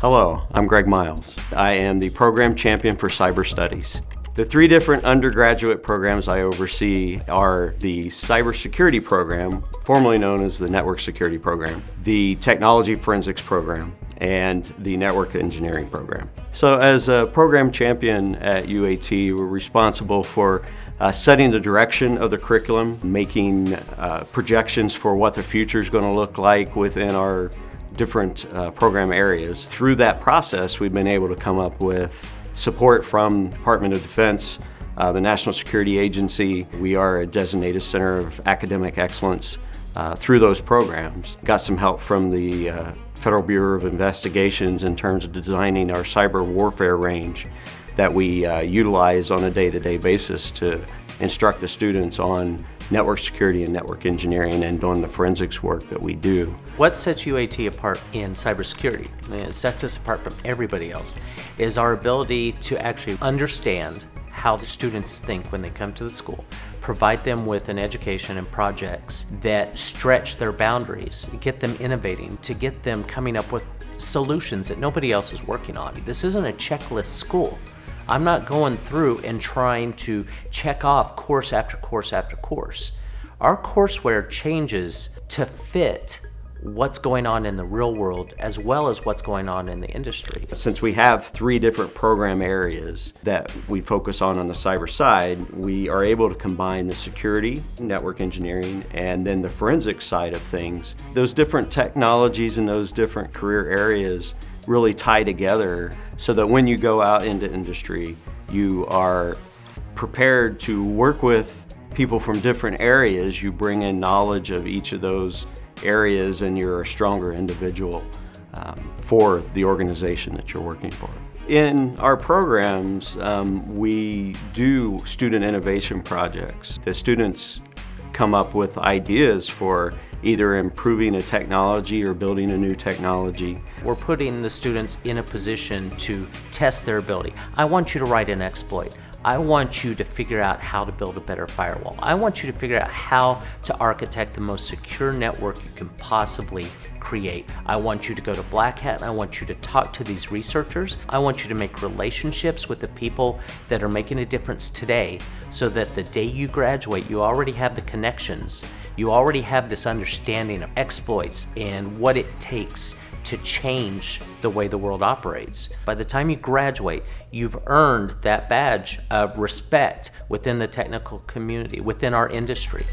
Hello, I'm Greg Miles. I am the program champion for cyber studies. The three different undergraduate programs I oversee are the cybersecurity program, formerly known as the network security program, the technology forensics program, and the network engineering program. So as a program champion at UAT, we're responsible for uh, setting the direction of the curriculum, making uh, projections for what the future is going to look like within our different uh, program areas. Through that process, we've been able to come up with support from Department of Defense, uh, the National Security Agency. We are a designated center of academic excellence uh, through those programs. Got some help from the uh, Federal Bureau of Investigations in terms of designing our cyber warfare range that we uh, utilize on a day-to-day -day basis to instruct the students on network security and network engineering and doing the forensics work that we do. What sets UAT apart in cybersecurity, it sets us apart from everybody else, is our ability to actually understand how the students think when they come to the school, provide them with an education and projects that stretch their boundaries, get them innovating, to get them coming up with solutions that nobody else is working on. This isn't a checklist school. I'm not going through and trying to check off course after course after course. Our courseware changes to fit what's going on in the real world as well as what's going on in the industry. Since we have three different program areas that we focus on on the cyber side, we are able to combine the security, network engineering, and then the forensic side of things. Those different technologies and those different career areas really tie together so that when you go out into industry, you are prepared to work with people from different areas. You bring in knowledge of each of those areas and you're a stronger individual um, for the organization that you're working for. In our programs, um, we do student innovation projects. The students come up with ideas for either improving a technology or building a new technology. We're putting the students in a position to test their ability. I want you to write an exploit. I want you to figure out how to build a better firewall. I want you to figure out how to architect the most secure network you can possibly create. I want you to go to Black Hat and I want you to talk to these researchers. I want you to make relationships with the people that are making a difference today so that the day you graduate, you already have the connections. You already have this understanding of exploits and what it takes to change the way the world operates. By the time you graduate, you've earned that badge of respect within the technical community, within our industry.